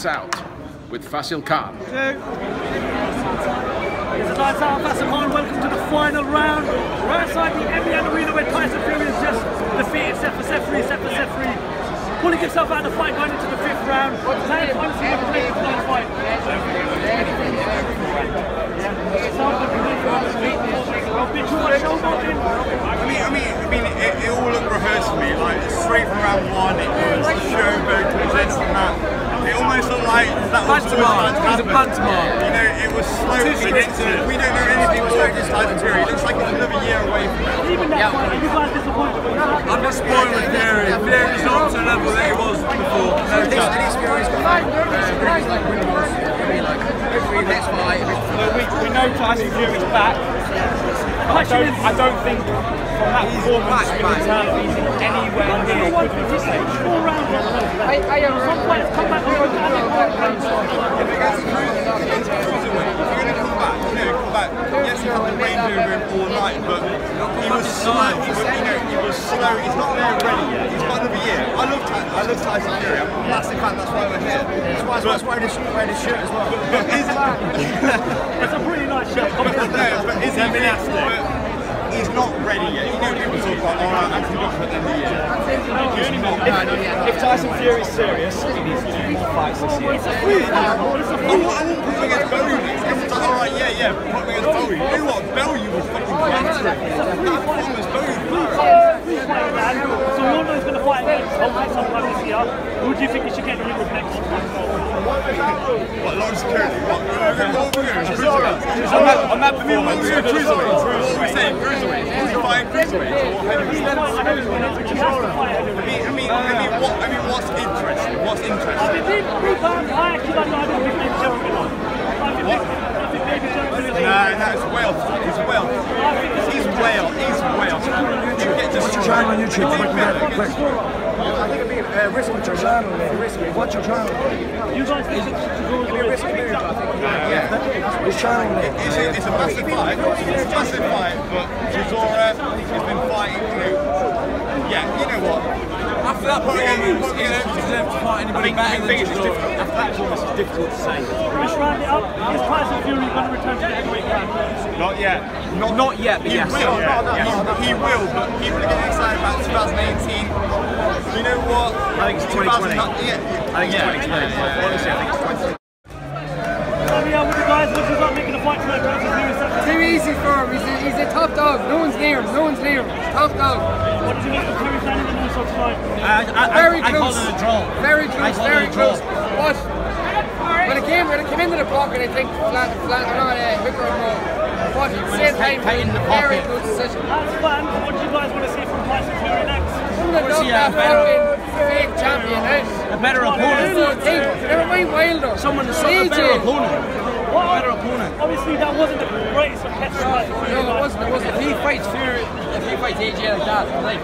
Lights Out with Fasil Khan. It's Lights Out, Fasil Khan. Welcome to the final round. We're outside the Evian Arena where Tyson Fury has just defeated Sefer Seferi. Sefer Seferi pulling himself out of the fight going into the fifth round. Lance, honestly, what do you think of the fight? Bit too much showboating. I mean, I mean, I mean, it, it all looked rehearsed to me. Like straight from round one, it was showboat to this and that. It almost looked like that was Pantomime. It was a pantomime. You know, it was slow to get to. We don't know anything about this Tyson Fury. It looks like it's another year away from it. Even that fight, are you guys disappointed with that? I'm disappointed with Fury. Fury's not to the level that he was before. No chance. we, we know Tyson Fury's back. I don't, I don't think from that performance in mentality he's anywhere near good at this stage. Some fighters come back over and If cruiserweight, you're going to come back, come back. Yes, he had the range over him all night, but he was slow. He was, you know, he was slow. He's not there ready yet. He's got another year. I love, Ty- I love Tyson Fury. I'm a massive fan. That's why we're here. That's why, that's why wearing his, wearing his shirt as well. But is it? It's a pretty nice shirt. no, but is he? But he's not ready yet. You know, people talk about, oh, right, Anthony Joshua at the end of the year. If, if Tyson is serious, he needs more fights this year. It's a free fight. It's a I want, I want put him against Bellew next. Like, alright, yeah, yeah, put him against Bellew. You know what? Bellew was fucking gangster. That performance, Bellew. free. So we all know he's going to fight. Hopefully sometime this year. Who do you think he should get in with next? What, Lawrence? What? We're going to go cruiserweight. On that, on that We're going performance, to go cruiserweight. What are we saying? Cruiserweight. Cruiserweight? Or heavyweight? He has to fight I mean, I mean, I mean, what, I mean, what's interesting? What's interesting? mean, these three pounds, I actually don't know. I don't think maybe Jeremy will. I think What? I think maybe No, no, it's Wales. He's Wales. He's Wales. He's Wales. You get just What's your channel on YouTube? Quick, quick, quick. I think it'd be uh, risky. What's your channel? Risky. What's your channel? You guys think it's going to It'd be a risky move, I think. His channel name. It's a, it's a massive fight. It's a massive fight, but Chisora has been fighting. You know, yeah, you know what? After that performance, he don't deserve to fight anybody better than Chisora. after that performance, it's difficult to say. Let's round it up. Is Tyson Fury going to return to the heavyweight brand? Not yet. Not, Not yet, but he yes. will. He, he will, but people are getting excited about 2018. You know what? I think it's 2020. 2000 Yeah. I think it's 2020. Honestly, I think it's 2020. Tell me how with you guys, what you got making a fight tonight? Tyson Fury, Sefer Too easy for him. He's a, he's a top dog. No one's near him. No one's near him. Top dog. What did you make of Fury standing in the middle tonight? Very I call close. it a draw. Very close. Very close. But when it came, when it came into the pocket, I think flat, flat, not uh, hooker and roll. But at the same time, tight in the very pocket. decision. That's fun. What do you guys want to see from Tyson Fury next? Some of the see a that better- fucking fake champion, eh? A better That's opponent. the. Never mind Wilder. Someone to a better opponent. Well, Better opponent. Obviously, that wasn't the greatest of catch fight. No, it wasn't. It wasn't. If he fights Fury, if he fights AJ like that, like,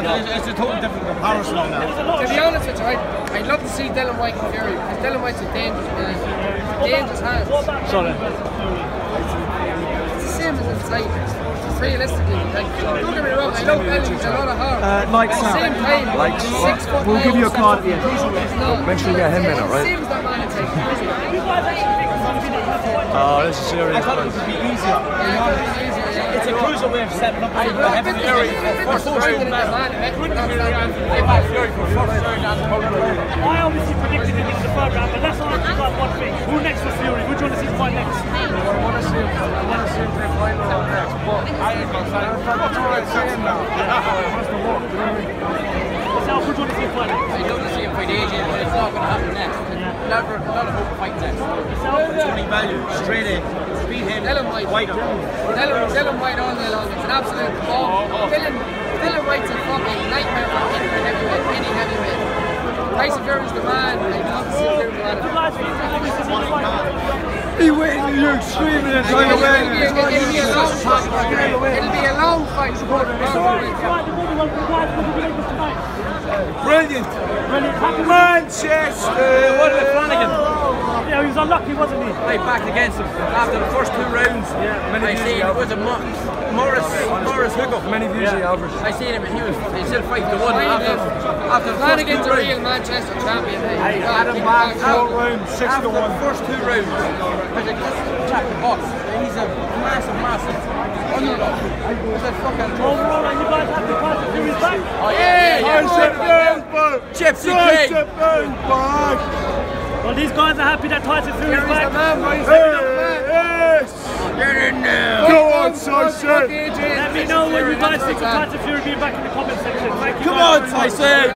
it's, it's a totally different comparison on There was that. a lot To be honest with you, I'd, I'd love to see Dillian Whyte and Fury because Dillian Whyte's a dangerous man. Dangerous hands. Sorry. It's the same as it's like, just realistically, like, don't get me wrong, I love Belly, he's a lot of heart. Uh, lights At out. same time, Lights. six foot We'll nine, give you a card at foot the end. No. Make sure you get him in it, right? Same as that man, it's like, you guys actually think it's going to be the tough fight? Oh, this is serious. I thought it would be easier. It's a cruiserweight stepping up into the Well, heavy it's Fury. first round in that man, eh? That's not- I obviously predicted it in the third round, but let's ask you guys one thing. Who next for Fury? Who do you want to see fight next? Never, not a fight next. Tony Bellew, straight in, beat him. Dillian Whyte. Whyte. Dillian, Dillian Whyte all day long. It's an absolute ball. Dillian, Dillian Whyte's a fucking nightmare for any heavyweight. Any heavyweight. Tyson Fury's the man. I'd love to see Fury go You it. guys think this is one fight? He waiting to you screaming and trying to It'll win. be, it'll be a long fight. It'll be a long fight. So, right, the movie the guys going to be able tonight. Brilliant. Brilliant. Happy Manchester. What about Flanagan? Yeah, he was unlucky, wasn't he? I backed against him after the first two rounds. I see it was a Mo- Maurice, Maurice Hooker, many views he averaged. I seen him and he was he still five to one after after the first Flanagan's a real Manchester champion. mate. Hey, You gotta Adam keep back, four rounds, six After to one. the first two rounds, I was like, this the boss. He's a massive, massive underdog. He's a fucking Overall, are you guys happy Tyson Fury's back? Oh yeah, yeah. Gypsy King. Well, these guys are happy that Tyson Fury's Fury's back. the man, boys. Get in there. Go on, Tyson. Let me know when you guys think of Tyson Fury being back in the comment section. Thank you. Come on. Tyson.